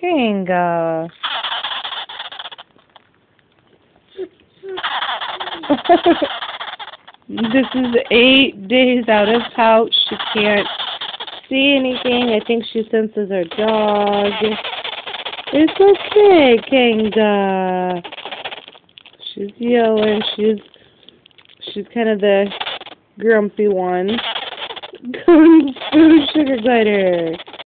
Kanga. Uh, this is eight days out of pouch. She can't see anything. I think she senses her dog. It's okay, Kanga. Uh, she's yelling. She's she's kind of the grumpy one. Kung Fu Sugar Glider.